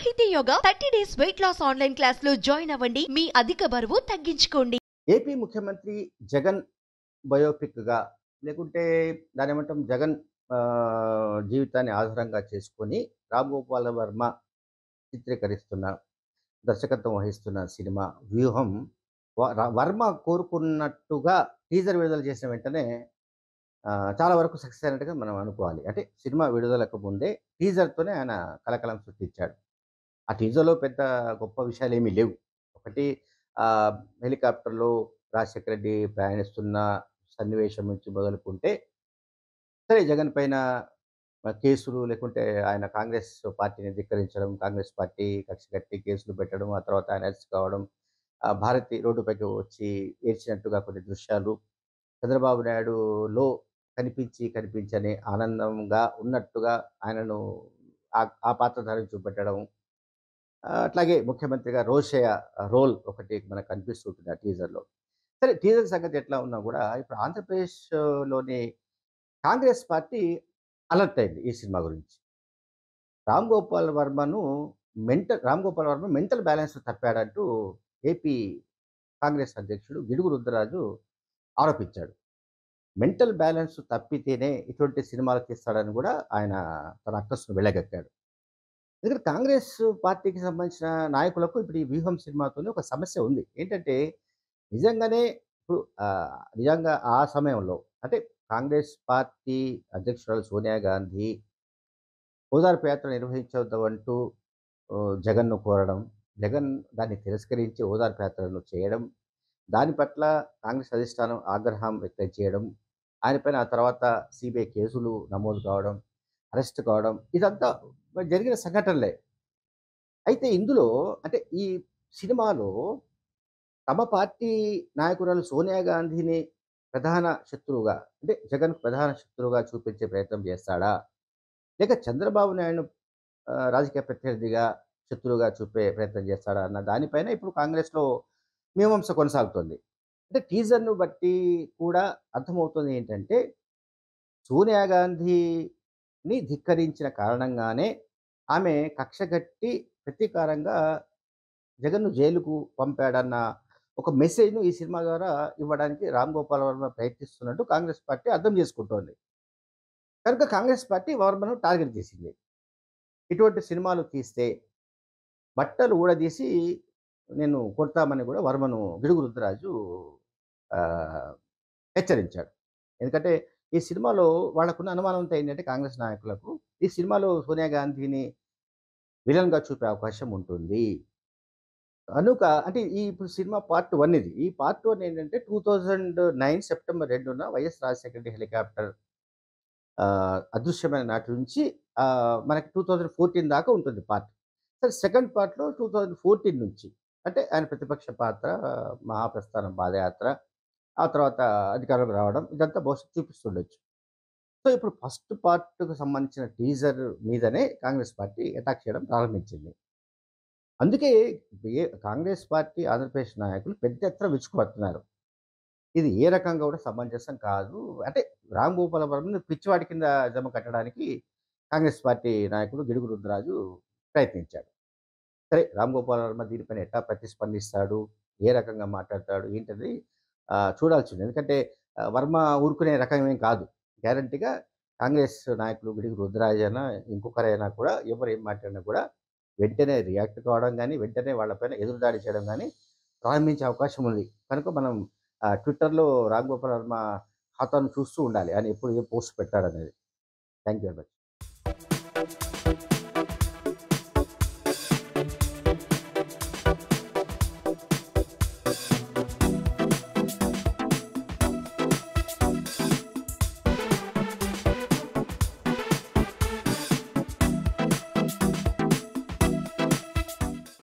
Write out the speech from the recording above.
Sahithi yoga thirty days weight loss online క్లాస్లో join అవ్వండి. మీ అధిక బరువు తగ్గించుకోండి. ఏపీ ముఖ్యమంత్రి జగన్ బయోపిక్గా లేకుంటే దాని ఏమంటాం జగన్ జీవితాన్ని ఆధారంగా చేసుకొని రామ్ గోపాల వర్మ చిత్రీకరిస్తున్న దర్శకత్వం వహిస్తున్న సినిమా వ్యూహం వ- వర్మ కోరుకున్నట్టుగా టీజర్ విడుదల చేసిన వెంటనే చాలా వరకు సక్సెస్ అయినట్టుగా మనం అనుకోవాలి. అంటే సినిమా విడుదలకు ముందే టీజర్తోనే ఆయన కలకలం సృష్టించాడు. ఆ టీజర్లో పెద్ద గొప్ప విషయాలు ఏమీ లేవు. ఒకటి హెలికాప్టర్లో రాజశేఖర రెడ్డి ప్రయాణిస్తున్న సన్నివేశం నుంచి మొదలుకుంటే సరే జగన్ పైన కేసులు లేకుంటే ఆయన కాంగ్రెస్ పార్టీని ధిక్కరించడం కాంగ్రెస్ పార్టీ కక్ష కట్టి కేసులు పెట్టడం ఆ తర్వాత ఆయన అరెస్ట్ కావడం ఆ, భారతి రోడ్డుపైకి వచ్చి ఏడ్చినట్టుగా కొన్ని దృశ్యాలు చంద్రబాబు నాయుడులో కనిపించి కనిపించని ఆనందంగా ఉన్నట్టుగా ఆయనను ఆ ఆ ధరించి చూపెట్టడం అట్లాగే ముఖ్యమంత్రిగా రోషయ్య రోల్ ఒకటి మనకు కనిపిస్తుంటుంది ఆ టీజర్లో. సరే టీజర్ సంగతి ఎట్లా ఉన్నా కూడా ఇప్పుడు ఆంధ్రప్రదేశ్లోని కాంగ్రెస్ పార్టీ అలర్ట్ అయింది ఈ సినిమా గురించి. Ram Gopal వర్మను mental Ram Gopal Varma mental balance తప్పాడంటూ AP Congress అధ్యక్షుడు గిడుగు రుద్రరాజు ఆరోపించాడు. మెంటల్ బ్యాలెన్స్ తప్పితేనే ఇటువంటి సినిమాలు తీస్తాడని కూడా ఆయన తన అక్కస్ను వెళ్ళగక్కాడు ఎందుకంటే కాంగ్రెస్ పార్టీకి సంబంధించిన నాయకులకు ఇప్పుడు ఈ వ్యూహం సినిమాతోనే ఒక సమస్య ఉంది. ఏంటంటే నిజంగానే ఇప్పుడు నిజంగా ఆ సమయంలో అంటే కాంగ్రెస్ పార్టీ అధ్యక్షురాలు సోనియా గాంధీ ఓదార్పు యాత్ర నిర్వహించవద్దంటూ జగన్ను కోరడం జగన్ దాన్ని తిరస్కరించి ఓదార్పు యాత్రను చేయడం దాని పట్ల కాంగ్రెస్ అధిష్టానం ఆగ్రహం వ్యక్తం చేయడం ఆయనపైన ఆ తర్వాత సిబిఐ కేసులు నమోదు కావడం అరెస్ట్ కావడం ఇదంతా జరిగిన సంఘటనలే. అయితే ఇందులో అంటే ఈ సినిమాలో తమ పార్టీ నాయకురాలు సోనియా గాంధీని ప్రధాన శత్రువుగా అంటే జగన్ ప్రధాన శత్రువుగా చూపించే ప్రయత్నం చేస్తాడా? లేక చంద్రబాబు నాయుడు రాజకీయ ప్రత్యర్థిగా శత్రువుగా చూపే ప్రయత్నం చేస్తాడా అన్న దానిపైన ఇప్పుడు కాంగ్రెస్లో మీమాంస కొనసాగుతుంది. అంటే టీజర్ను బట్టి కూడా అర్థమవుతుంది ఏంటంటే సోనియా గాంధీ ని ధిక్కరించిన కారణంగానే ఆమె కక్షగట్టి ప్రతీకారంగా జగన్ను జైలుకు పంపాడన్న ఒక మెసేజ్ను ఈ సినిమా ద్వారా ఇవ్వడానికి రామ్ గోపాల్ వర్మ ప్రయత్నిస్తున్నట్టు కాంగ్రెస్ పార్టీ అర్థం చేసుకుంటోంది. కనుక కాంగ్రెస్ పార్టీ వర్మను టార్గెట్ చేసింది. ఇటువంటి సినిమాలు తీస్తే బట్టలు ఊడదీసి నేను కొడతామని కూడా వర్మను గిడుగు రుద్రరాజు హెచ్చరించాడు. ఎందుకంటే ఈ సినిమాలో వాళ్ళకున్న అనుమానం ఏంటంటే కాంగ్రెస్ నాయకులకు ఈ సినిమాలో సోనియా గాంధీని విలన్గా చూపే అవకాశం ఉంటుంది. కనుక అంటే ఈ ఇప్పుడు సినిమా పార్ట్ వన్ ఇది. ఈ పార్ట్ వన్ ఏంటంటే టూ థౌజండ్ నైన్ సెప్టెంబర్ రెండున వైఎస్ రాజశేఖర రెడ్డి హెలికాప్టర్ అదృశ్యమైన నాటి నుంచి మనకి టూ థౌజండ్ ఫోర్టీన్ దాకా ఉంటుంది పార్ట్. సరే సెకండ్ పార్ట్లో టూ థౌజండ్ ఫోర్టీన్ నుంచి అంటే ఆయన ప్రతిపక్ష పాత్ర మహాప్రస్థానం పాదయాత్ర ఆ తర్వాత అధికారంలోకి రావడం ఇదంతా బహుశా చూపిస్తుండొచ్చు. సో ఇప్పుడు ఫస్ట్ పార్ట్కు సంబంధించిన టీజర్ మీదనే కాంగ్రెస్ పార్టీ అటాక్ చేయడం ప్రారంభించింది. అందుకే ఏ కాంగ్రెస్ పార్టీ ఆంధ్రప్రదేశ్ నాయకులు పెద్ద ఎత్తున విచ్చుకుపడుతున్నారు ఇది ఏ రకంగా కూడా సమంజసం కాదు. అంటే రామ్ గోపాల పిచ్చివాడి కింద జమ కట్టడానికి కాంగ్రెస్ పార్టీ నాయకుడు గిడుగు రుద్రరాజు ప్రయత్నించాడు. సరే రామ్ గోపాల్ వర్మ దీనిపైన ఎట్లా ప్రతిస్పందిస్తాడు? ఏ రకంగా మాట్లాడతాడు? ఏంటది చూడాల్సింది. ఎందుకంటే వర్మ ఊరుకునే రకం ఏం కాదు. గ్యారంటీగా కాంగ్రెస్ నాయకులు గిడికి రుద్రరాజ్ అయినా ఇంకొకరైనా కూడా ఎవరు ఏం మాట్లాడినా కూడా వెంటనే రియాక్ట్ కావడం కానీ వెంటనే వాళ్ళపైన ఎదురుదాడి చేయడం కానీ ప్రారంభించే అవకాశం ఉంది. కనుక మనం ట్విట్టర్లో రామ్ గోపాల్ వర్మ ఖాతాను చూస్తూ ఉండాలి. అని ఎప్పుడు ఏ post పెట్టాడనేది. Thank you very much.